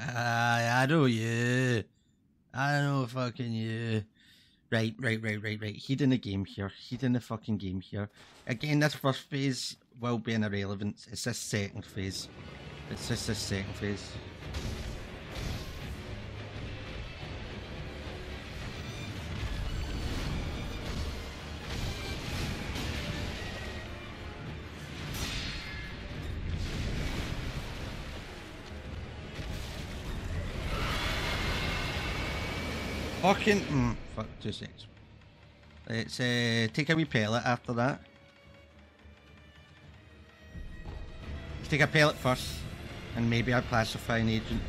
Ah, I I know you. I know fucking you. Right, right, right, right, right. Heat in the game here. Heat in the fucking game here. Again, this first phase will be an irrelevance. It's this second phase. It's just this second phase. Fucking mm, fuck two seconds. Let's uh, take a wee pellet after that. Let's take a pellet first, and maybe I'll a pacifying agent.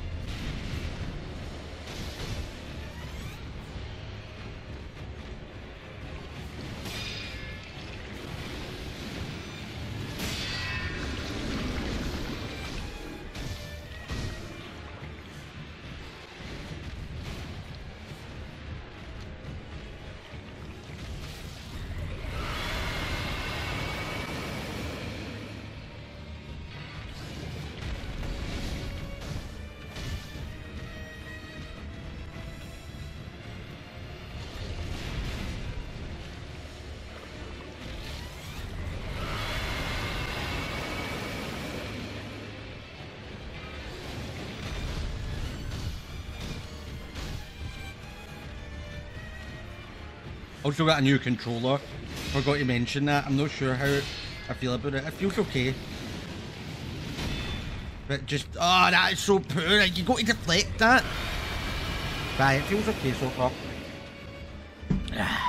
Also got a new controller. Forgot to mention that. I'm not sure how I feel about it. It feels okay. But just, oh, that is so poor. You got to deflect that. Right, it feels okay so far. Ah.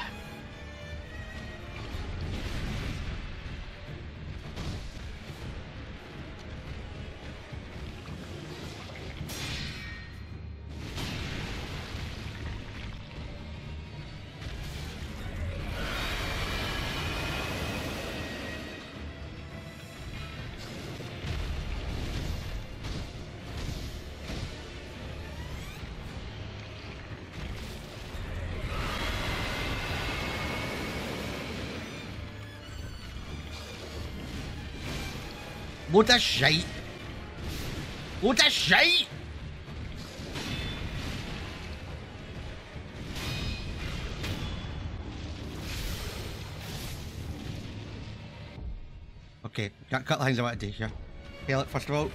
Load of shite. Load of shite. Okay, got a couple things I want to do here. Hail it first of all.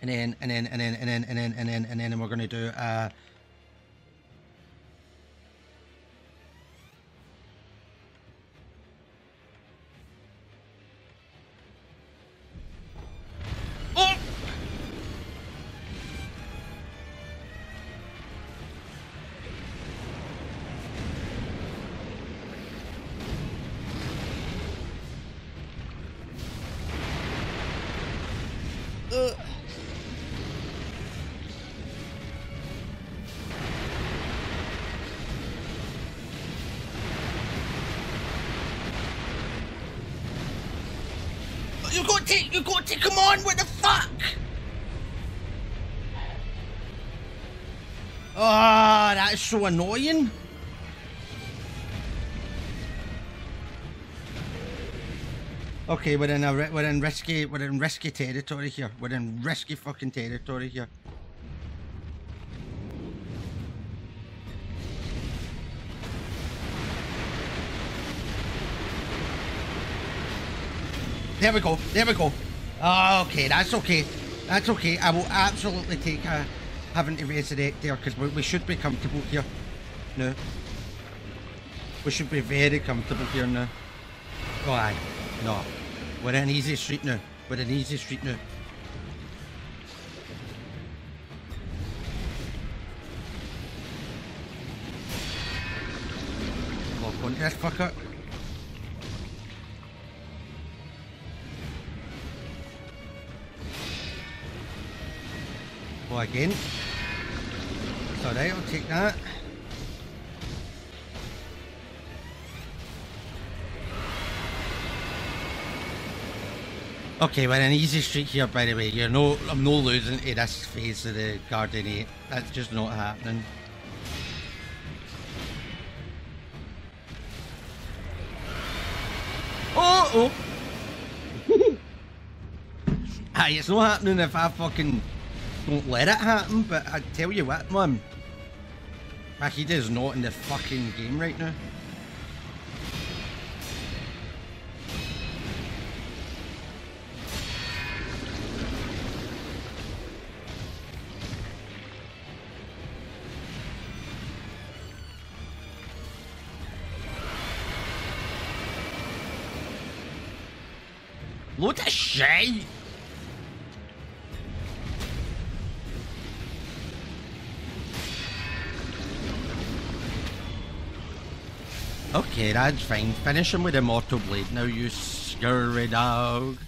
And then, and then, and then, and then, and then, and then, and then, and we're going to do, uh, Ugh. You got to, you got to, come on, what the fuck? Ah, oh, that is so annoying. Okay, we're in a we're in risky we're in risky territory here. We're in risky fucking territory here. There we go. There we go. Oh, okay, that's okay. That's okay. I will absolutely take uh, having to resurrect there because we, we should be comfortable here. No. We should be very comfortable here now. Oh. No. We're in easy street now. We're in easy street now. Lock onto this fucker. Go again. It's alright, I'll take that. Okay, we're easy streak here, by the way. You're no, I'm no losing to this phase of the Guardian Ape. That's just not happening. Oh, oh. Aye, it's not happening if I fucking don't let it happen, but I tell you what, man. Mahida is not in the fucking game right now. Load of shit! Okay, that's fine. Finish him with Immortal Blade now, you scurry dog.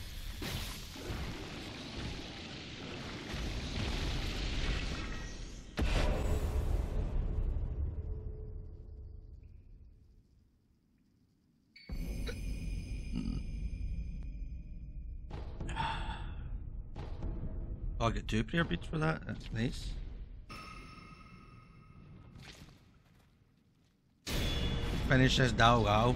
I'll get two prayer beads for that. That's nice. Finish this dog out.